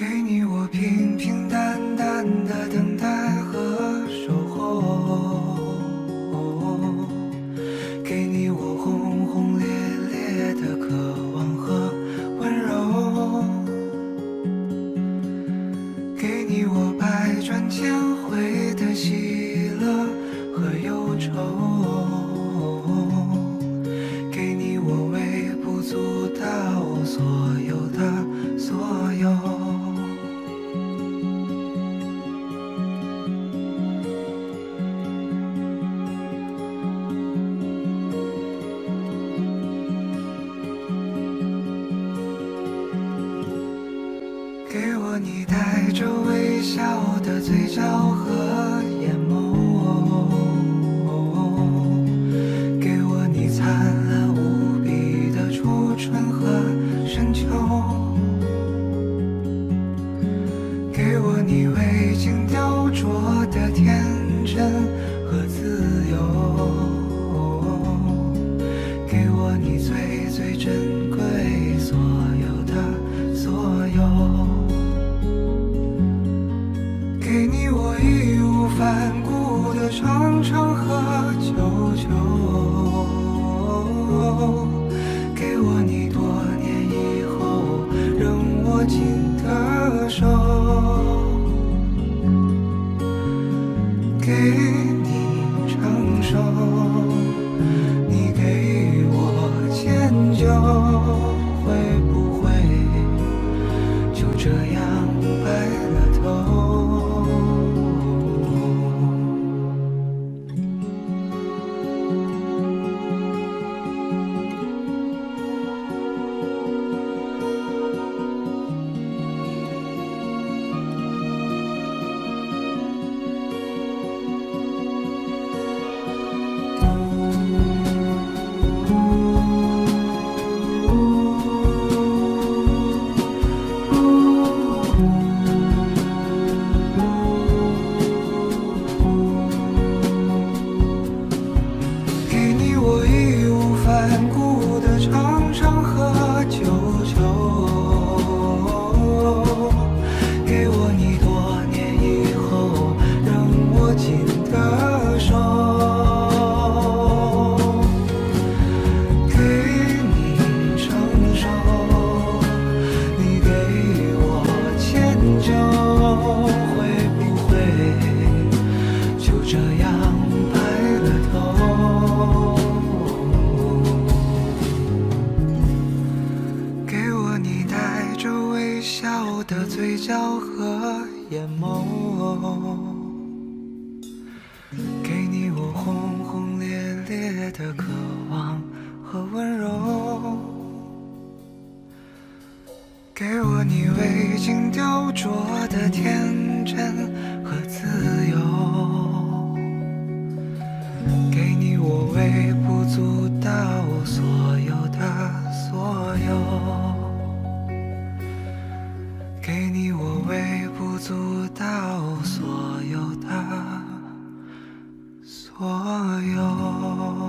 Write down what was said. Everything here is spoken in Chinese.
给你我平平淡淡的等待。你我百转千回的喜乐和忧愁，给我你带着微笑的嘴角和眼眸，给我你灿烂无比的初春和深秋，给我你未经雕琢的天真和自由，给我你最最珍贵就给我你多年以后仍握紧的手。给你成熟你给我迁就会不会就这样白了头？的嘴角和眼眸，给你我轰轰烈烈的渴望和温柔，给我你未经雕琢的天你我微不足道所有的所有。